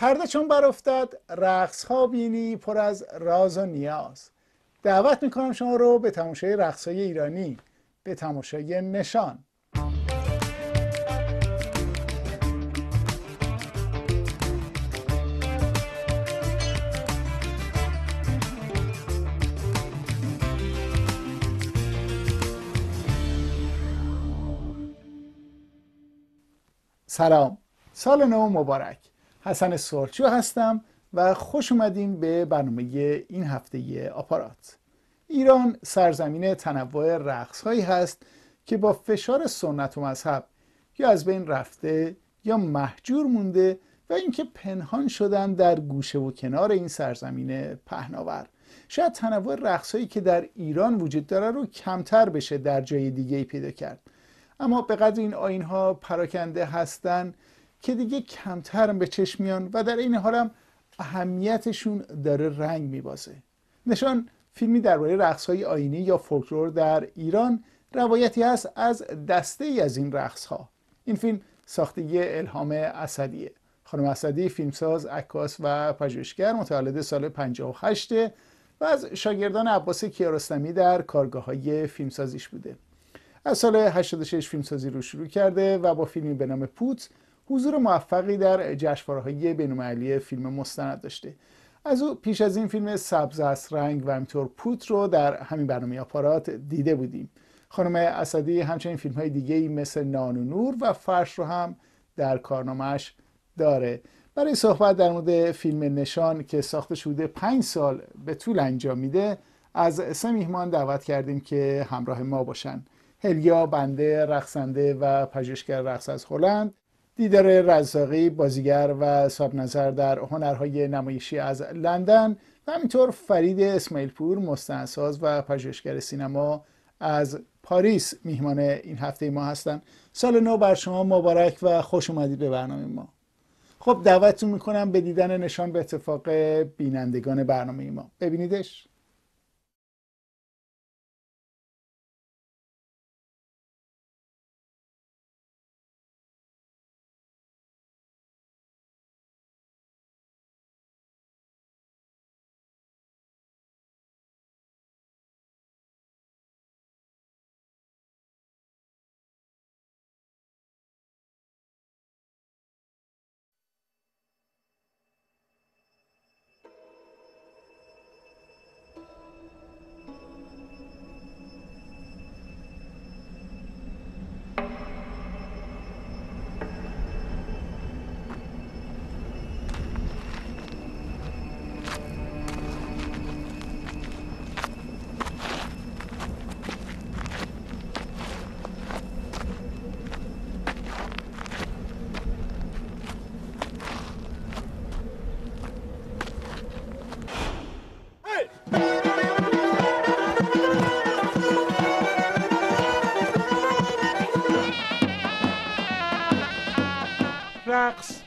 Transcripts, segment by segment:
پرده چون برافتد رقص ها بینی پر از راز و نیاز. دعوت می‌کنم شما رو به تماشای رقص های ایرانی به تماشای نشان. سلام. سال نو مبارک. حسن سرچو هستم و خوش اومدیم به برنامه این هفته آپارات. ایران سرزمین تنوع رقص هایی هست که با فشار سنت و مذهب یا از بین رفته یا محجور مونده و اینکه پنهان شدن در گوشه و کنار این سرزمین پهناور. شاید تنوع رقص هایی که در ایران وجود داره رو کمتر بشه در جای دیگه پیدا کرد. اما به قدر این آین ها پراکنده هستن که دیگه کمتر به چشم میان و در این حالم اهمیتشون داره رنگ میبازه. نشان فیلمی درباره رقص های آینی یا فولکلور در ایران روایتی هست از دسته ای از این رقص ها این فیلم ساختگی الهام اسدیه. خانم اسدی فیلمساز عکاس و پژوهشگر متولد سال 58 و از شاگردان عباس کیارستمی در کارگاه های فیلمسازیش بوده. از سال 86 فیلمسازی رو شروع کرده و با فیلمی به نام پوت حضور موفقی در جشنواره‌های بین‌المللی فیلم مستند داشته. از او پیش از این فیلم سبز است رنگ و همینطور پوت رو در همین برنامه آپارات دیده بودیم. خانم اسدی همچنین فیلم های دیگه ای مثل نان و نور و فرش رو هم در کارنامهش داره. برای صحبت در مورد فیلم نشان که ساخته شده پنج سال به طول انجام میده از سه میهمان دعوت کردیم که همراه ما باشن. هلیا بنده رقصنده و پژوهشگر رقص از هلند. دیدار رزاقی بازیگر و صاحب نظر در هنرهای نمایشی از لندن. و همینطور فرید اسماعیل پور مستندساز و پژوهشگر سینما از پاریس میهمان این هفته ما هستن سال نو بر شما مبارک و خوش اومدید به برنامه ما. خب دعوتتون می‌کنم به دیدن نشان به اتفاق بینندگان برنامه ما. ببینیدش.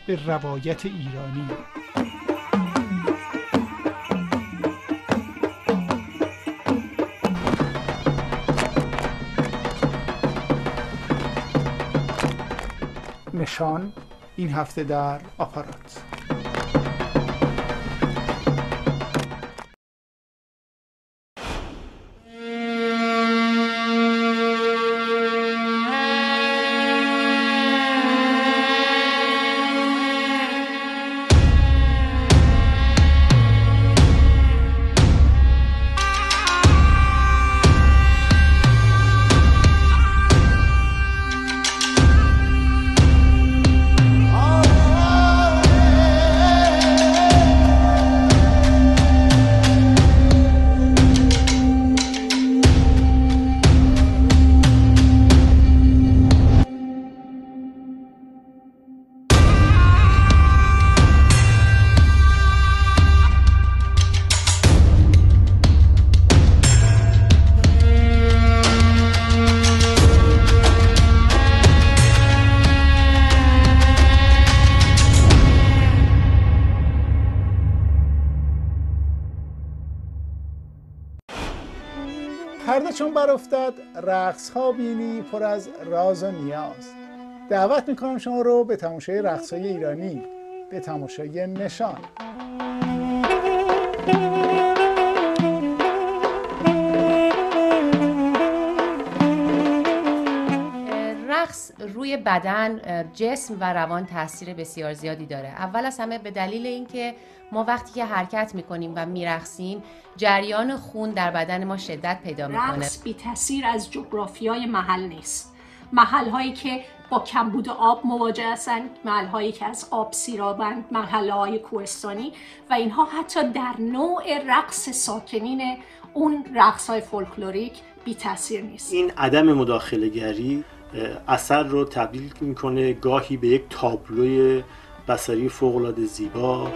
به روایت ایرانی. نشان این هفته در آپارات. پرده چون برافتد رقص ها بینی پر از راز و نیاز. دعوت می‌کنم شما رو به تماشای رقص های ایرانی به تماشای نشان. رقص روی بدن جسم و روان تاثیر بسیار زیادی داره. اول از همه به دلیل اینکه ما وقتی که حرکت می‌کنیم و میرقصیم جریان خون در بدن ما شدت پیدا می‌کنه. رقص بی تاثیر از جغرافیای محل نیست. محل هایی که با کمبود آب مواجه هستند محل هایی که از آب سیرابند محل های کوهستانی و اینها حتی در نوع رقص ساکنین اون رقص های فولکلوریک بی تاثیر نیست. این عدم مداخله گری اثر رو تبدیل می‌کنه گاهی به یک تابلوی بصری فوقالعاده زیبا.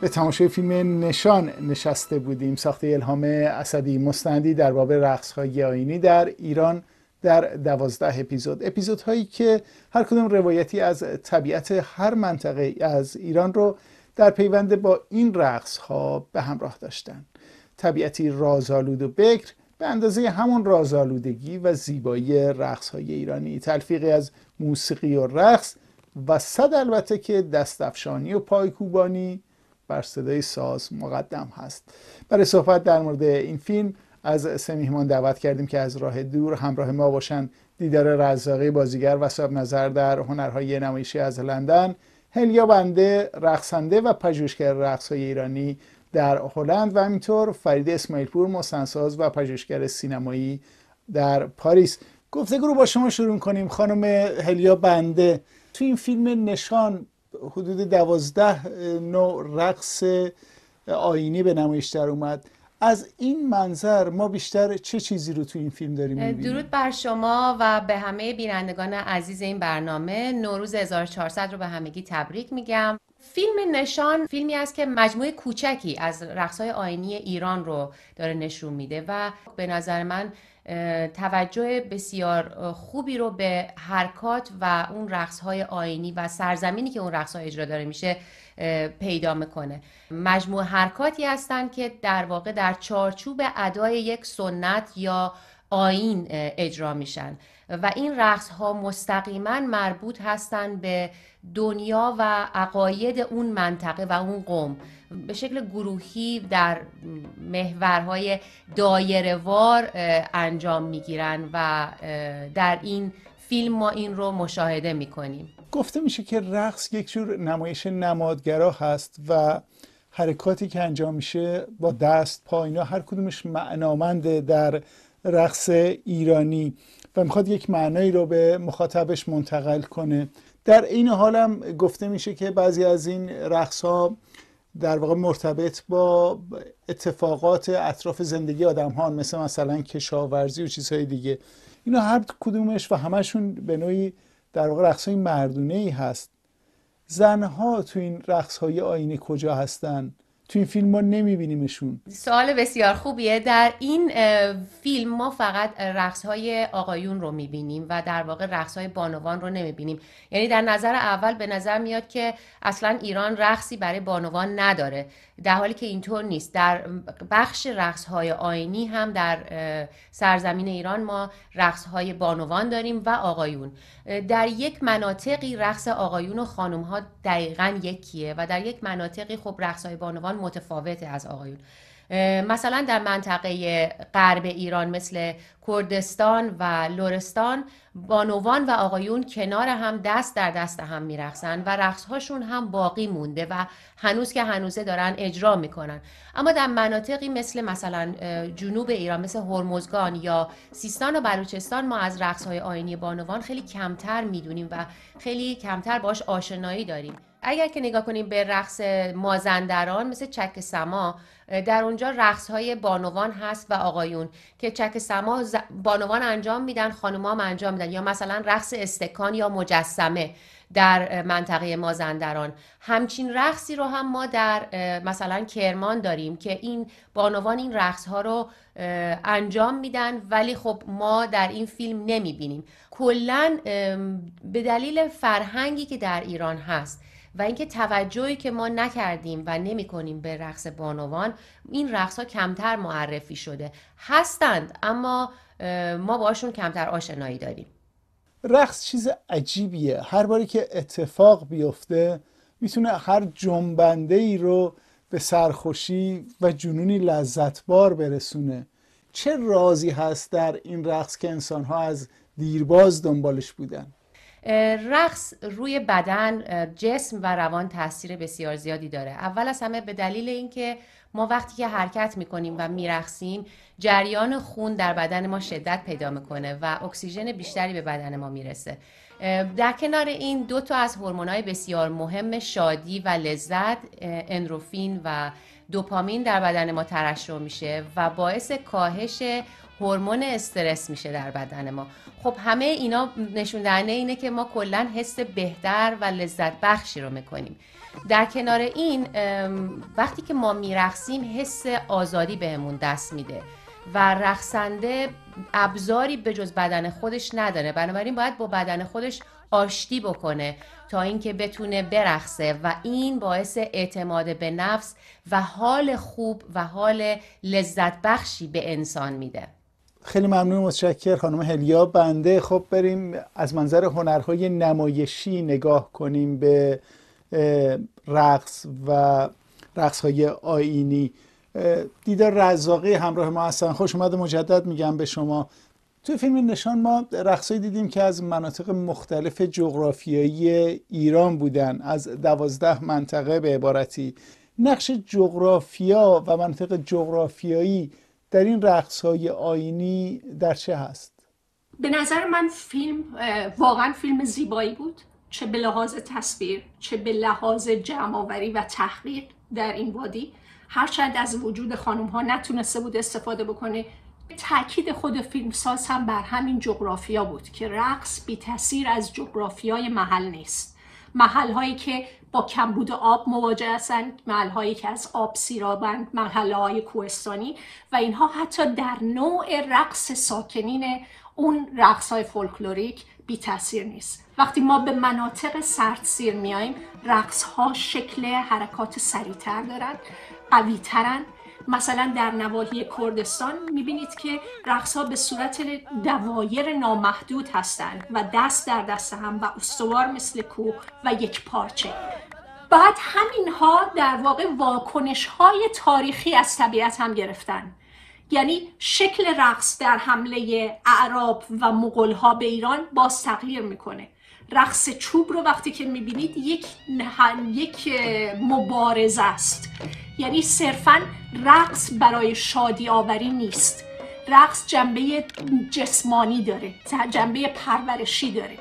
به تماشای فیلم نشان نشسته بودیم. ساخته الهام اسدی مستندی در باب رقص های آینی در ایران در دوازده اپیزود. اپیزودهایی که هر کدوم روایتی از طبیعت هر منطقه از ایران رو در پیوند با این رقص ها به همراه داشتن. طبیعتی رازآلود و بکر به اندازه همون رازآلودگی و زیبایی رقص های ایرانی. تلفیقی از موسیقی و رقص و صد البته که دستفشانی و پایکوبانی بر صدای ساز مقدم هست. برای صحبت در مورد این فیلم از سه میهمان دعوت کردیم که از راه دور همراه ما باشن دیدار رزاقی بازیگر و صاحب نظر در هنرهای نمایشی از لندن هلیا بنده رقصنده و پژوهشگر رقصهای ایرانی در هلند و همینطور فرید اسماعیل پور مستنساز و پژوهشگر سینمایی در پاریس. گفتگو رو با شما شروع کنیم. خانم هلیا بنده تو این فیلم نشان حدود دوازده نوع رقص آینی به نمایش در اومد. از این منظر ما بیشتر چه چیزی رو تو این فیلم داریم می‌بینیم؟ درود بر شما و به همه بینندگان عزیز این برنامه. نوروز 1400 رو به همگی تبریک میگم. فیلم نشان فیلمی است که مجموعه کوچکی از رقصهای آینی ایران رو داره نشون میده و به نظر من توجه بسیار خوبی رو به حرکات و اون رقص های آینی و سرزمینی که اون رقص ها اجرا داره میشه پیدا می‌کنه. مجموع حرکاتی هستند که در واقع در چارچوب ادای یک سنت یا آین اجرا میشن. و این رقص ها مستقیما مربوط هستند به دنیا و عقاید اون منطقه و اون قوم. به شکل گروهی در محورهای دایرهوار انجام می‌گیرن و در این فیلم ما این رو مشاهده می‌کنیم. گفته میشه که رقص یک جور نمایش نمادگرا هست و حرکاتی که انجام میشه با دست پایینا هر کدومش معنامنده در رقص ایرانی. و می‌خواد یک معنایی رو به مخاطبش منتقل کنه. در این حالم گفته میشه که بعضی از این رقص ها در واقع مرتبط با اتفاقات اطراف زندگی آدم ها مثل مثلا کشاورزی و چیزهای دیگه. اینا هر کدومش و همشون به نوعی در واقع رقص های مردونه ای هست. زنها تو این رقص های آینه کجا هستن؟ تو این فیلم ما نمیبینیمشون. سوال بسیار خوبیه. در این فیلم ما فقط رقص های آقایون رو می‌بینیم و در واقع رقص های بانوان رو نمی‌بینیم. یعنی در نظر اول به نظر میاد که اصلا ایران رقصی برای بانوان نداره. در حالی که اینطور نیست. در بخش رقص های آینی هم در سرزمین ایران ما رقص های بانوان داریم و آقایون. در یک مناطقی رقص آقایون و خانم ها دقیقا یکیه و در یک مناطقی خب رقص های بانوان متفاوته از آقایون. مثلا در منطقه غرب ایران مثل کردستان و لورستان بانوان و آقایون کنار هم دست در دست هم میرقصن و رقصهاشون هم باقی مونده و هنوز که هنوزه دارن اجرا می‌کنن. اما در مناطقی مثل مثلا جنوب ایران مثل هرمزگان یا سیستان و بلوچستان ما از رقصهای آینی بانوان خیلی کمتر می‌دونیم و خیلی کمتر باش آشنایی داریم. اگر که نگاه کنیم به رقص مازندران مثل چک سما در اونجا رقص های بانوان هست و آقایون که چک سما بانوان انجام میدن خانوما هم انجام میدن. یا مثلا رقص استکان یا مجسمه در منطقه مازندران. همچین رقصی رو هم ما در مثلا کرمان داریم که این بانوان این رقص ها رو انجام میدن ولی خب ما در این فیلم نمی‌بینیم. کلا به دلیل فرهنگی که در ایران هست و اینکه توجهی که ما نکردیم و نمی کنیم به رقص بانوان این رقص ها کمتر معرفی شده. هستند اما ما باشون کمتر آشنایی داریم. رقص چیز عجیبیه. هر باری که اتفاق بیفته می‌تونه هر جنبنده ای رو به سرخوشی و جنونی لذتبار برسونه. چه رازی هست در این رقص که انسانها از دیرباز دنبالش بودن؟ رقص روی بدن جسم و روان تاثیر بسیار زیادی داره. اول از همه به دلیل اینکه ما وقتی که حرکت می‌کنیم و میرقصیم جریان خون در بدن ما شدت پیدا می‌کنه و اکسیژن بیشتری به بدن ما می‌رسه. در کنار این دو تا از هورمون‌های بسیار مهم شادی و لذت اندروفین و دوپامین در بدن ما ترشح میشه و باعث کاهش هورمون استرس میشه در بدن ما. خب همه اینا نشون دهنده اینه که ما کلا حس بهتر و لذت بخشی رو می‌کنیم. در کنار این وقتی که ما میرقصیم حس آزادی بهمون دست میده و رقصنده ابزاری به جز بدن خودش نداره. بنابراین باید با بدن خودش آشتی بکنه تا اینکه بتونه برقصه و این باعث اعتماد به نفس و حال خوب و حال لذت بخشی به انسان میده. خیلی ممنون متشکر خانم هلیا بنده. خب بریم از منظر هنرهای نمایشی نگاه کنیم به رقص و رقص های آینی دیدار رزاقی همراه ما هستن. خوش اومده مجدد میگم به شما. توی فیلم نشان ما رقصایی دیدیم که از مناطق مختلف جغرافیایی ایران بودن. از دوازده منطقه به عبارتی. نقش جغرافیا و منطق جغرافیایی در این رقص های آینی در چه هست؟ به نظر من فیلم واقعا فیلم زیبایی بود. چه به لحاظ تصویر چه به لحاظ جمعآوری و تحقیق در این وادی. هرچند از وجود خانم ها نتونسته بود استفاده بکنه تاکید خود فیلمساز هم بر همین جغرافیا بود که رقص بی تاثیر از جغرافیای محل نیست. محل هایی که با کمبود آب مواجه هستند محل هایی که از آب سیرابند محل های کوهستانی و اینها حتی در نوع رقص ساکنین اون رقص های فولکلوریک بی تاثیر نیست. وقتی ما به مناطق سیر میاییم رقص ها شکل حرکات سریعتر دارن قویترن مثلا در نواحی کردستان می‌بینید که رقص ها به صورت دوایر نامحدود هستند و دست در دست هم و استوار مثل کوه و یک پارچه. بعد همین ها در واقع واکنش های تاریخی از طبیعت هم گرفتن. یعنی شکل رقص در حمله اعراب و مغول ها به ایران باز تغییر می‌کنه. رقص چوب رو وقتی که می‌بینید یک یک مبارزه است. یعنی صرفا رقص برای شادی آوری نیست. رقص جنبه جسمانی داره جنبه پرورشی داره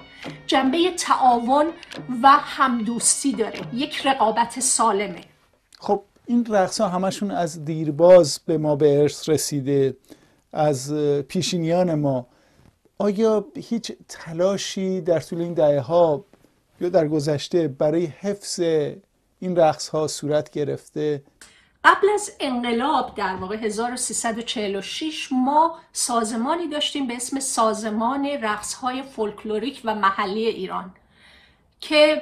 جنبه تعاون و همدوستی داره یک رقابت سالمه. خب این رقص ها همشون از دیرباز به ما به ارث رسیده از پیشینیان ما. آیا هیچ تلاشی در طول این دهه ها یا در گذشته برای حفظ این رقص ها صورت گرفته؟ قبل از انقلاب در واقع 1346 ما سازمانی داشتیم به اسم سازمان رقص های فولکلوریک و محلی ایران که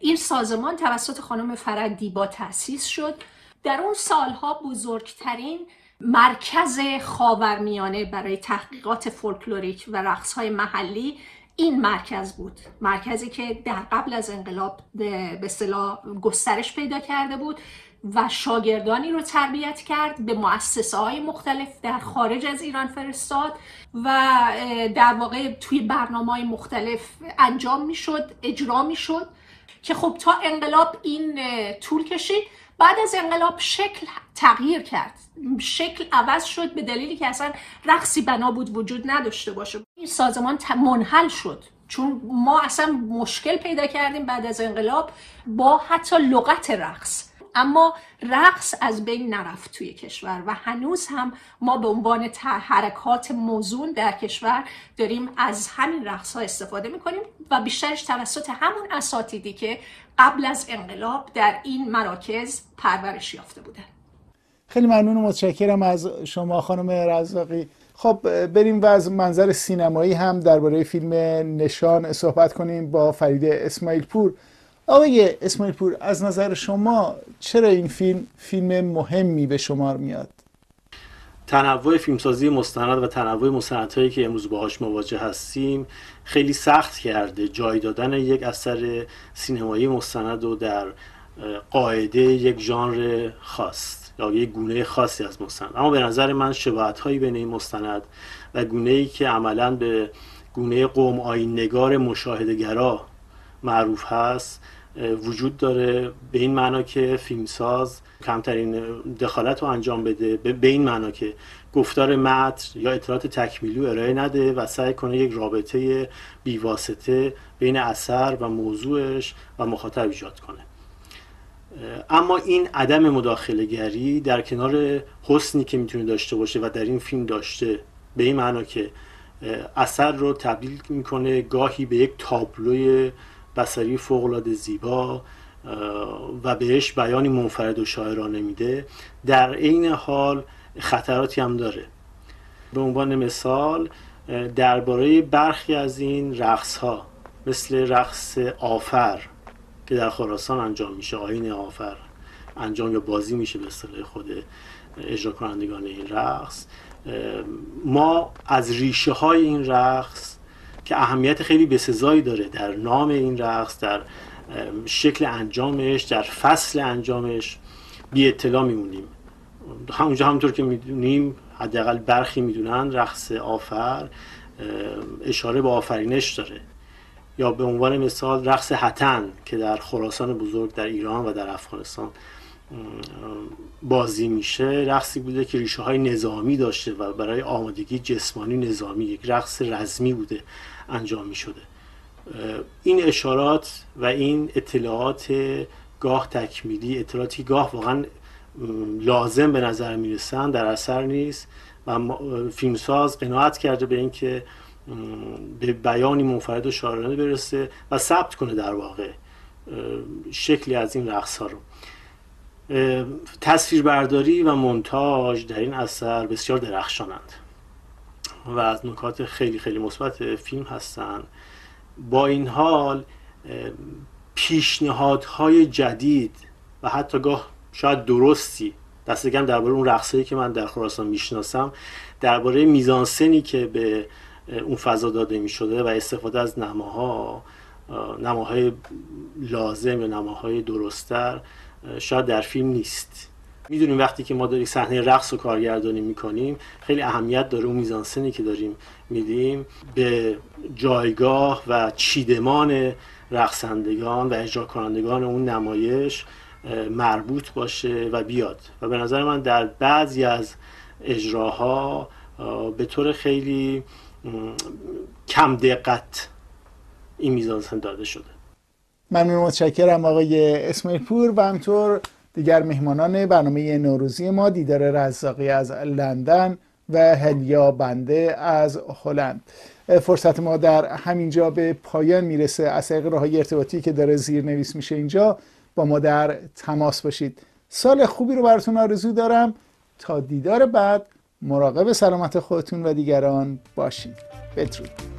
این سازمان توسط خانم فرد دیبا تأسیس شد. در اون سالها بزرگترین مرکز خاورمیانه برای تحقیقات فولکلوریک و رقص های محلی این مرکز بود. مرکزی که در قبل از انقلاب به اصطلاح گسترش پیدا کرده بود و شاگردانی رو تربیت کرد به مؤسسه های مختلف در خارج از ایران فرستاد و در واقع توی برنامه های مختلف انجام می‌شد اجرا می‌شد که خب تا انقلاب این طول کشید. بعد از انقلاب شکل تغییر کرد. شکل عوض شد به دلیلی که اصلا رقصی بنا بود وجود نداشته باشه. این سازمان منحل شد. چون ما اصلا مشکل پیدا کردیم بعد از انقلاب با حتی لغت رقص. اما رقص از بین نرفت توی کشور و هنوز هم ما به عنوان حرکات موزون در کشور داریم از همین رقص ها استفاده می‌کنیم و بیشترش توسط همون اساتیدی که قبل از انقلاب در این مراکز پرورش یافته بودن. خیلی ممنون و متشکرم از شما خانم رزاقی. خب بریم و از منظر سینمایی هم درباره فیلم نشان صحبت کنیم با فرید اسماعیل پور آقای اسماعیل پور از نظر شما چرا این فیلم فیلم مهمی به شمار میاد؟ تنوع فیلمسازی مستند و تنوع مستندهایی که امروز باهاش مواجه هستیم خیلی سخت کرده. جای دادن یک اثر سینمایی مستند رو در قاعده یک ژانر خاص یا یک گونه خاصی از مستند. اما به نظر من شباهت هایی بین این مستند و گونه ای که عملا به گونه قوم آین نگار مشاهدگرا معروف هست وجود داره. به این معنا که فیلمساز کمترین دخالت رو انجام بده. به این معنا که گفتار متن یا اطلاعات تکمیلی ارائه نده و سعی کنه یک رابطه بیواسطه بین اثر و موضوعش و مخاطب ایجاد کنه. اما این عدم مداخله گری در کنار حسنی که می‌تونه داشته باشه و در این فیلم داشته به این معنا که اثر رو تبدیل می‌کنه گاهی به یک تابلوی بسری فوقالعاده زیبا و بهش بیانی منفرد و شاعرانه میده. در عین حال خطراتی هم داره. به عنوان مثال درباره برخی از این رقص ها مثل رقص آفر که در خراسان انجام میشه آین آفر انجام یا بازی میشه به اصطلاح خود اجرا کنندگان این رقص ما از ریشه های این رقص که اهمیت خیلی بسزایی داره در نام این رقص در شکل انجامش در فصل انجامش. بی اطلاع میمونیم. همونجا همونطور که می‌دونیم حداقل برخی می‌دونن رقص آفر اشاره به آفرینش داره. یا به عنوان مثال رقص حتن که در خراسان بزرگ در ایران و در افغانستان بازی میشه. رقصی بوده که ریشه های نظامی داشته و برای آمادگی جسمانی نظامی یک رقص رزمی بوده. انجام می شده. این اشارات و این اطلاعات گاه تکمیلی اطلاعاتی گاه واقعا لازم به نظر می‌رسن در اثر نیست و فیلمساز قناعت کرده به اینکه به بیانی منفرد و شاعرانه برسه و ثبت کنه در واقع شکلی از این رقص ها رو تصویربرداری و منتاج در این اثر بسیار درخشانند. و از نکات خیلی خیلی مثبت فیلم هستند با این حال پیشنهادهای جدید و حتی گاه شاید درستی دست کم درباره اون رقصایی که من در خراسان می‌شناسم درباره میزانسنی که به اون فضا داده می شده و استفاده از نماها نماهای لازم یا نماهای درستتر شاید در فیلم نیست. می‌دونیم وقتی که ما داریم صحنه رقص و کارگردانی می‌کنیم خیلی اهمیت داره اون میزانسنی که داریم میدیم به جایگاه و چیدمان رقصندگان و اجرا کنندگان اون نمایش مربوط باشه و بیاد. و به نظر من در بعضی از اجراها به طور خیلی کم دقت این میزانسن داده شده. ممنون متشکرم آقای اسماعیل پور و همطور دیگر مهمانان برنامه نوروزی ما دیدار رزاقی از لندن و هلیا بنده از هلند. فرصت ما در همینجا به پایان می‌رسه. از طریق راه ارتباطی که داره زیر نویس میشه اینجا با ما در تماس باشید. سال خوبی رو براتون آرزو دارم. تا دیدار بعد مراقب سلامت خودتون و دیگران باشید بدرود.